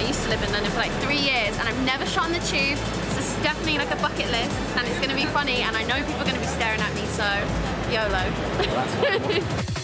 I used to live in London for like three years and I've never shot on the tube. So this is definitely like a bucket list and it's gonna be funny and I know people are gonna be staring at me, so YOLO.